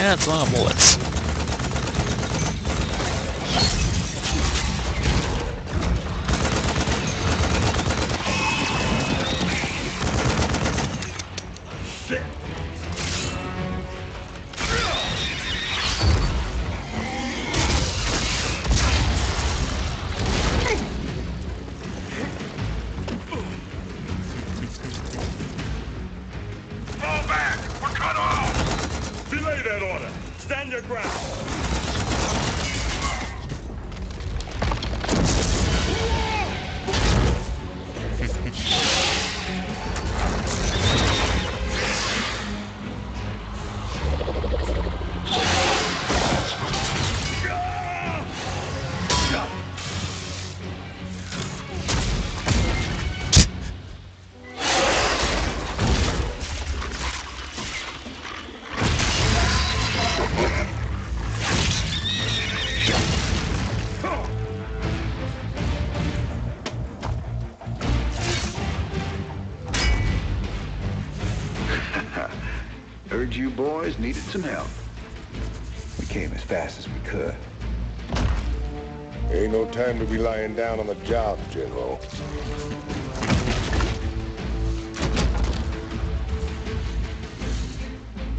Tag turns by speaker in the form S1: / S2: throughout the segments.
S1: Yeah, it's a lot of bullets.
S2: Needed some help. We came as fast as we could.
S3: Ain't no time to be lying down on the job, General.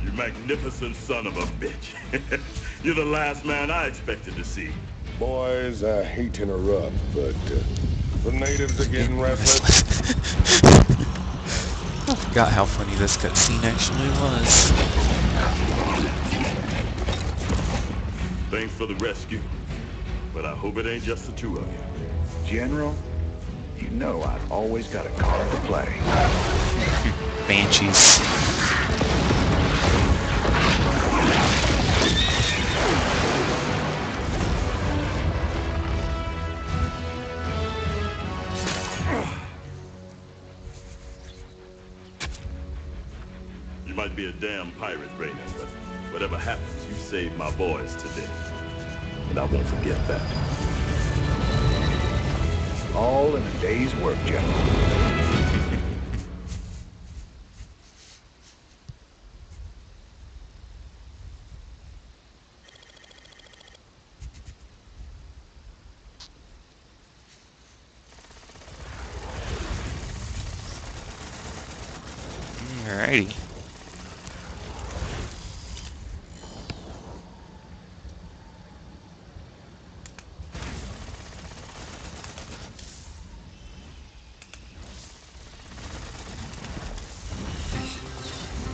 S4: You magnificent son of a bitch. You're the last man I expected to see.
S3: Boys, I hate to interrupt, but uh, the natives are getting restless.
S1: I forgot how funny this cutscene actually was.
S4: Thanks for the rescue. But I hope it ain't just the two of you.
S2: General, you know I've always got a card to play.
S1: Banshees.
S4: You might be a damn pirate, Raynor, but whatever happens, you saved my boys today. And I won't forget that.
S2: All in a day's work, General.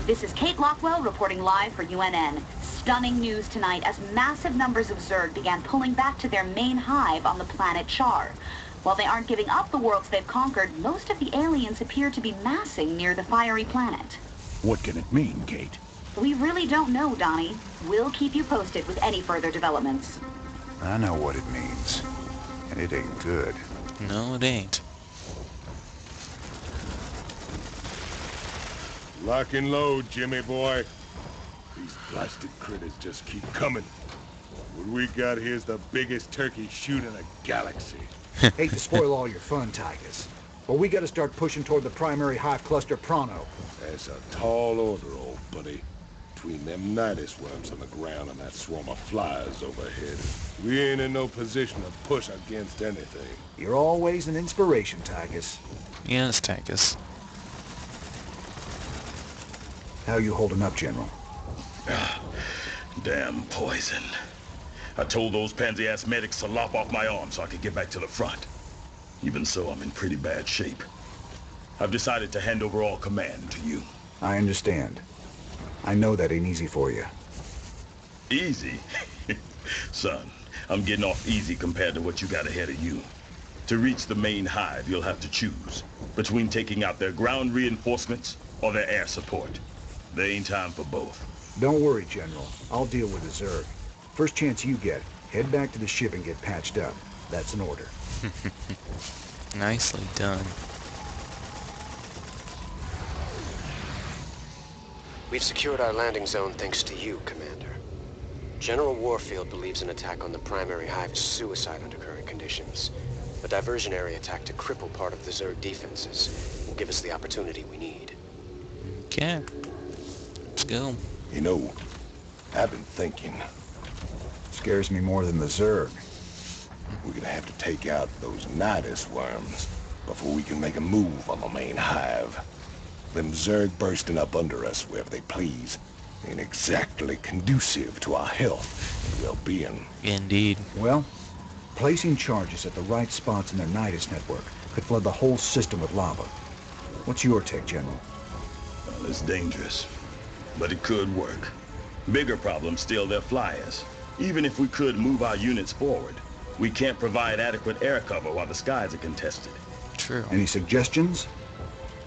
S5: This is Kate Lockwell reporting live for UNN. Stunning news tonight as massive numbers of Zerg began pulling back to their main hive on the planet Char. While they aren't giving up the worlds they've conquered, most of the aliens appear to be massing near the fiery planet.
S6: What can it mean, Kate?
S5: We really don't know, Donnie. We'll keep you posted with any further developments.
S2: I know what it means. And it ain't good.
S1: No, it ain't.
S3: Lock and load, Jimmy boy. These blasted critters just keep coming. What we got here's the biggest turkey shoot in a galaxy.
S6: Hate to spoil all your fun, Tychus. But we gotta start pushing toward the primary hive cluster pronto.
S3: That's a tall order, old buddy. Between them nidus worms on the ground and that swarm of flies overhead, we ain't in no position to push against anything.
S6: You're always an inspiration, Tychus.
S1: Yes, Tankus.
S6: How you holding up, General?
S4: Ah, damn poison. I told those pansy-ass medics to lop off my arm so I could get back to the front. Even so, I'm in pretty bad shape. I've decided to hand over all command to you.
S6: I understand. I know that ain't easy for you.
S4: Easy? Son, I'm getting off easy compared to what you got ahead of you. To reach the main hive, you'll have to choose between taking out their ground reinforcements or their air support. There ain't time for both.
S6: Don't worry, General. I'll deal with the Zerg. First chance you get, head back to the ship and get patched up. That's an order.
S1: Nicely done.
S7: We've secured our landing zone thanks to you, Commander. General Warfield believes an attack on the primary hive is suicide under current conditions. A diversionary attack to cripple part of the Zerg defenses will give us the opportunity we need.
S1: Okay. Let's go.
S3: You know, I've been thinking
S6: Scares me more than the Zerg.
S3: we're gonna have to take out those Nidus worms before we can make a move on the main hive. Them Zerg bursting up under us wherever they please ain't exactly conducive to our health and well-being.
S1: Indeed.
S6: Well, placing charges at the right spots in their Nidus network could flood the whole system with lava. What's your take, General?
S4: Well, it's dangerous, but it could work. Bigger problem still their flyers. Even if we could move our units forward, we can't provide adequate air cover while the skies are contested.
S1: True.
S6: Any suggestions?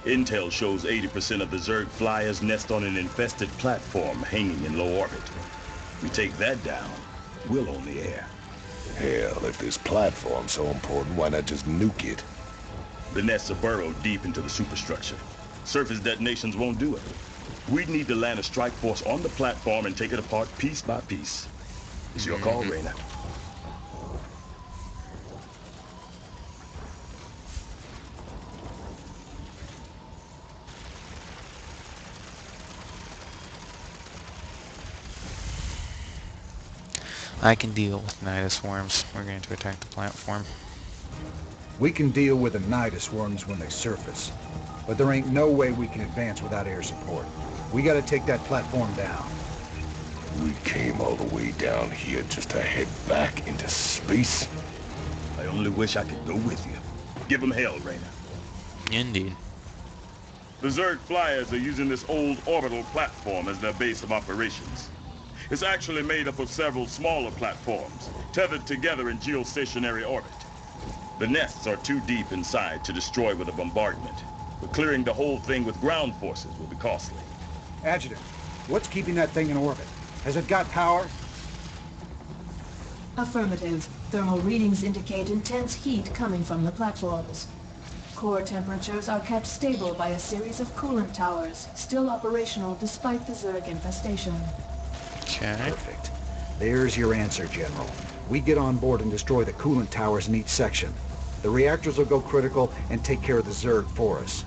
S4: Intel shows 80% of the Zerg flyers nest on an infested platform hanging in low orbit. We take that down, we'll own the air.
S3: Hell, if this platform's so important, why not just nuke it?
S4: The nests are burrowed deep into the superstructure. Surface detonations won't do it. We'd need to land a strike force on the platform and take it apart piece by piece. It's your call, mm-hmm. Raynor.
S1: I can deal with Nidus worms. We're going to attack the platform.
S6: We can deal with the Nidus worms when they surface. But there ain't no way we can advance without air support. We gotta take that platform down.
S3: We came all the way down here just to head back into space.
S4: I only wish I could go with you. Give them hell, Raynor.
S1: Indeed.
S4: The Zerg flyers are using this old orbital platform as their base of operations. It's actually made up of several smaller platforms, tethered together in geostationary orbit. The nests are too deep inside to destroy with a bombardment, but clearing the whole thing with ground forces will be costly.
S6: Adjutant, what's keeping that thing in orbit? Has it got power?
S8: Affirmative. Thermal readings indicate intense heat coming from the platforms. Core temperatures are kept stable by a series of coolant towers, still operational despite the Zerg infestation.
S1: Okay.
S6: Perfect. There's your answer, General. We get on board and destroy the coolant towers in each section. The reactors will go critical and take care of the Zerg for us.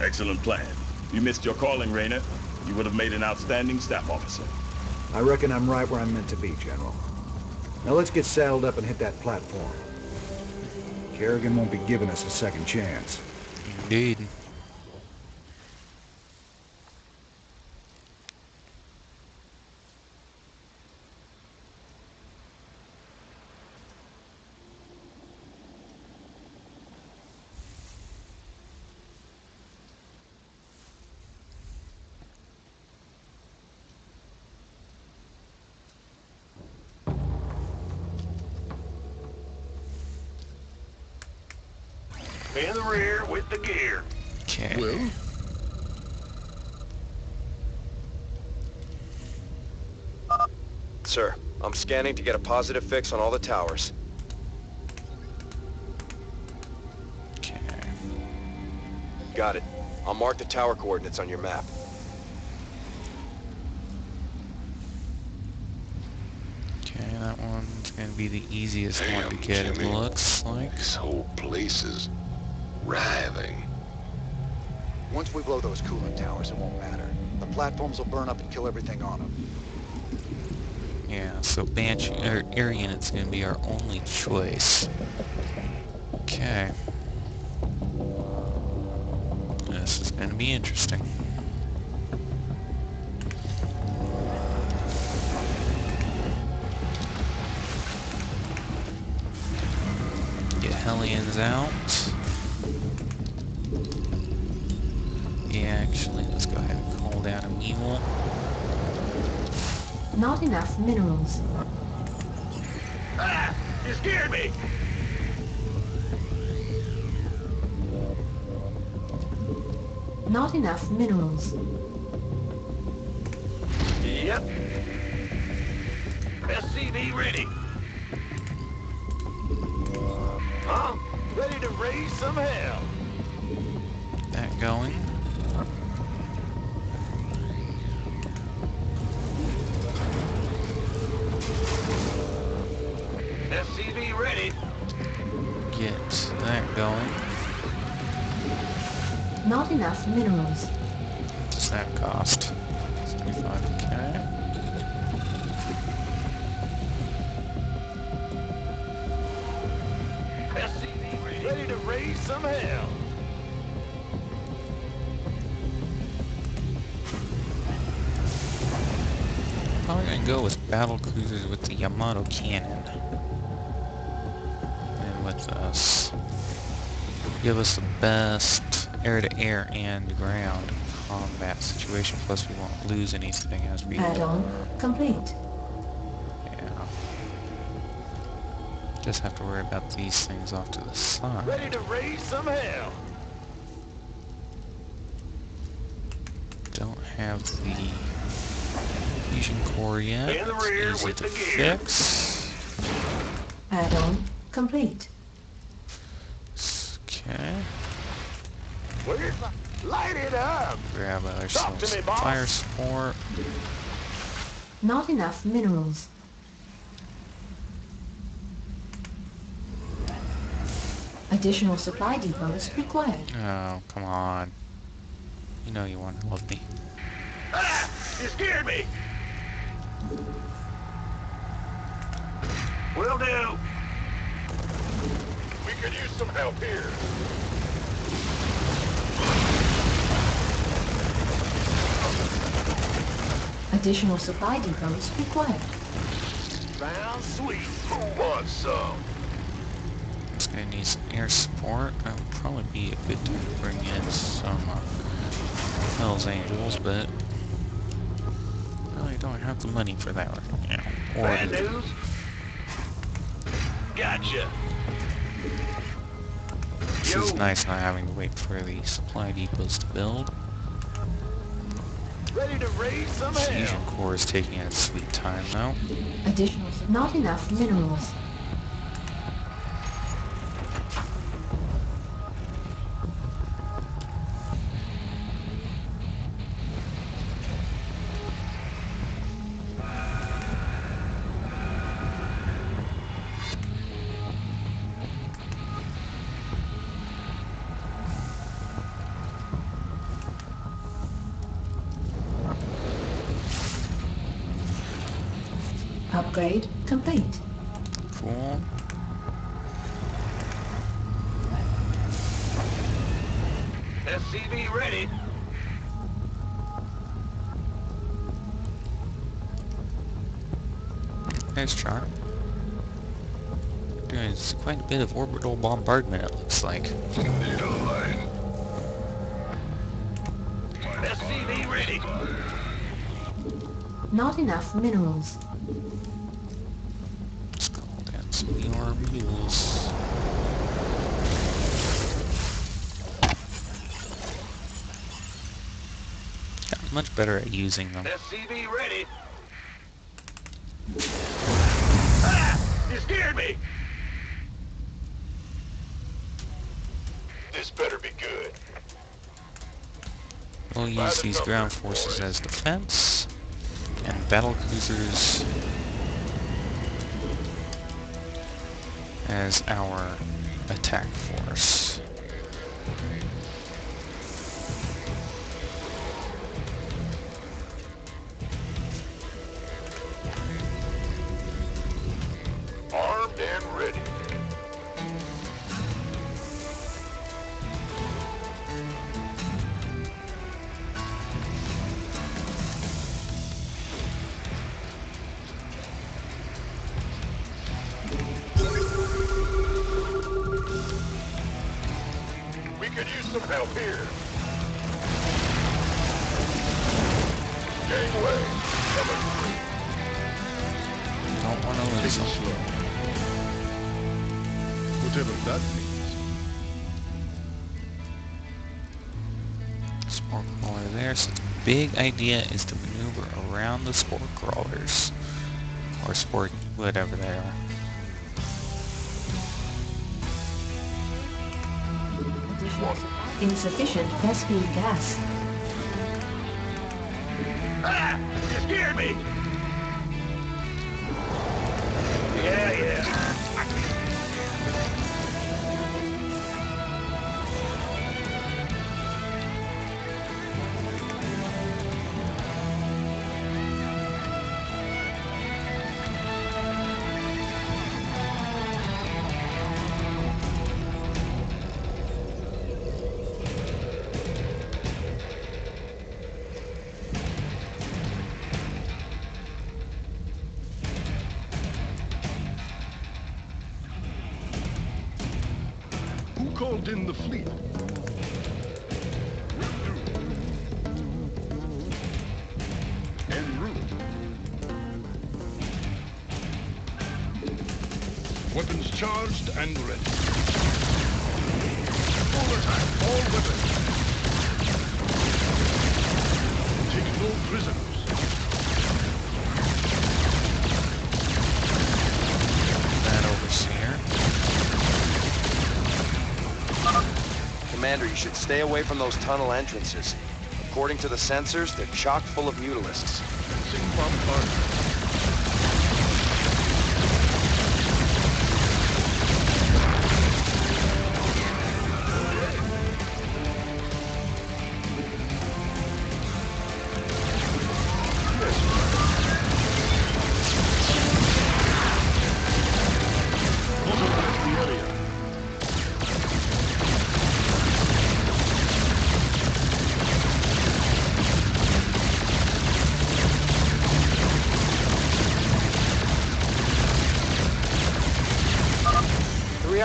S4: Excellent plan. You missed your calling, Raynor. You would have made an outstanding staff officer.
S6: I reckon I'm right where I'm meant to be, General. Now let's get saddled up and hit that platform. Kerrigan won't be giving us a second chance.
S1: Indeed.
S3: In the rear with the gear.
S1: Okay.
S7: Sir, I'm scanning to get a positive fix on all the towers.
S1: Okay.
S7: Got it. I'll mark the tower coordinates on your map.
S1: Okay, that one's gonna be the easiest one to get, it looks like.
S3: This whole place is writhing.
S9: Once we blow those coolant towers, it won't matter. The platforms will burn up and kill everything on them.
S1: Yeah, so Banshee, or air unit's gonna be our only choice. Okay. This is gonna be interesting. Get Hellions out. Yeah, actually, let's go ahead and call down a mule.
S8: Not enough minerals.
S3: Ah! You scared me!
S8: Not enough minerals.
S3: Yep. SCV ready. I'm ready to raise some hell
S1: going.
S3: SCV ready.
S1: Get that going.
S8: Not enough minerals.
S1: What's that cost? 75k.
S10: Ready to
S1: raise some hell. Go with battle cruisers with the Yamato cannon. And with us. Give us the best air-to-air and ground combat situation, plus we won't lose anything as we...
S8: Add-on complete.
S1: Yeah. Just have to worry about these things off to the side.
S10: Ready to raise some hell.
S1: Don't have the fusion core yet.
S10: In the rear
S1: Easy
S10: with
S1: to
S10: the gear.
S1: fix.
S8: Add-on complete.
S1: Okay.
S10: Where's my... Light it up.
S1: Grab
S10: Talk
S1: ourselves
S10: me,
S1: fire support.
S8: Not enough minerals. Additional supply depots required.
S1: Oh, come on. You know you want to love me.
S10: Ah! You scared me. Will do. We could use some help here.
S8: Additional supply depots required.
S10: Sounds sweet. Who wants some?
S1: It's gonna need some air support. That would probably be a good time to bring in some uh, Hell's Angels, but really don't have the money for that right now. Or
S10: Bad news? Gotcha.
S1: This
S10: Yo.
S1: is nice not having to wait for the supply depots to build.
S10: Ready to raise some
S1: Fusion core is taking its sweet time now.
S8: Additional not enough minerals. Upgrade complete.
S1: Cool.
S10: SCV ready.
S1: Nice try. Doing quite a bit of orbital bombardment it looks like.
S10: SCV ready.
S8: Not enough minerals.
S1: Let's call down mules. Got much better at using them.
S10: SCV ready. Ah! You scared me. This better be good.
S1: We'll use these ground forces as defense, and battle cruisers as our attack force.
S10: Could use some help here. Gangway, coming through.
S1: Don't want to lose them.
S10: Whatever that means.
S1: Spore crawler there. So the big idea is to maneuver around the spore crawlers. Or spore, whatever they are.
S8: Supply. Insufficient Vespene gas.
S10: Ah! You scared me! Called in the fleet? En route. Weapons charged and ready. Full attack, all weapons. Take no prisoners.
S11: Commander, you should stay away from those tunnel entrances. According to the sensors, they're chock full of mutalisks.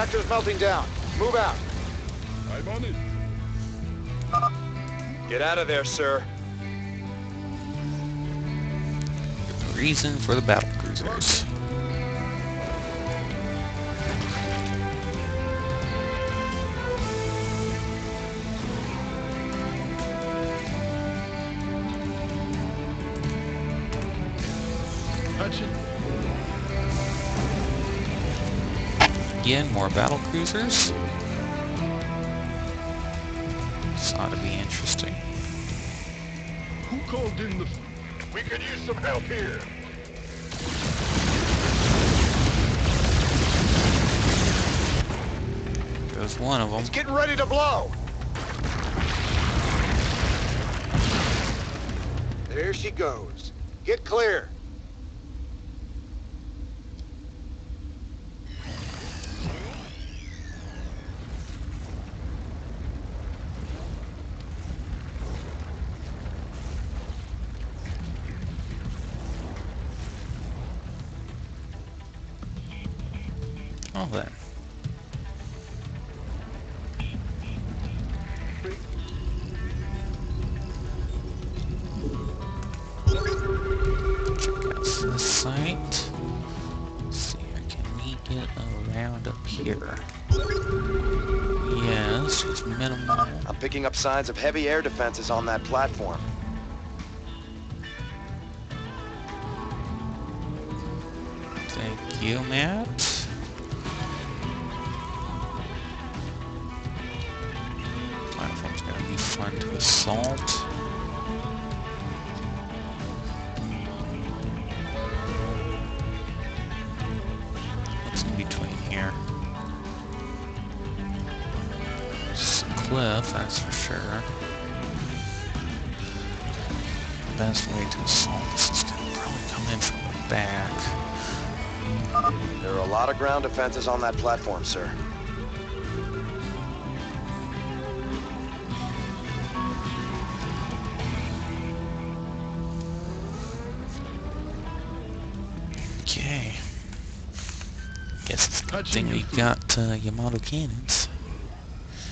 S9: Reactor's melting down. Move out.
S10: I'm on it.
S11: Get out of there, sir.
S1: Reason for the battle cruisers. Again, more battle cruisers. This ought to be interesting.
S10: Who called in the... We could use some help here.
S1: There's one of them.
S9: It's getting ready to blow. There she goes. Get clear.
S1: Then. That's the site. Let's see here. Can we get around up here? Yes, it's minimal.
S11: I'm picking up signs of heavy air defenses on that platform.
S1: Thank you, Matt. To. What's in between here? Just a cliff, that's for sure. The best way to assault this is gonna probably come in from the back.
S11: There are a lot of ground defenses on that platform, sir.
S1: Guess it's a good thing we got uh, Yamato cannons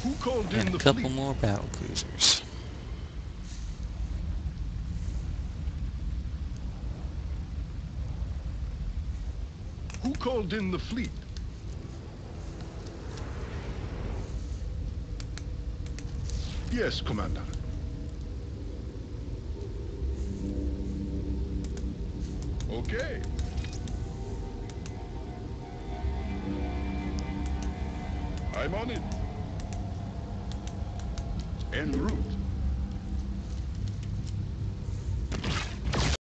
S10: Who called in
S1: and a
S10: the
S1: couple
S10: fleet?
S1: more battle cruisers.
S10: Who called in the fleet? Yes, Commander. Okay. I'm on it. En route.